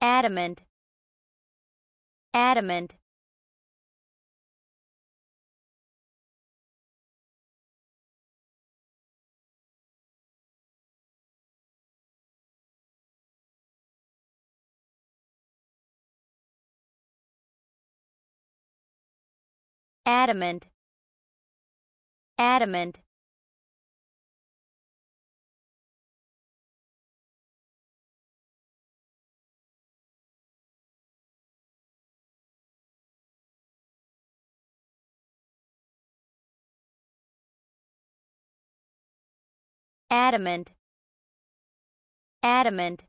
adamant adamant adamant adamant adamant. Adamant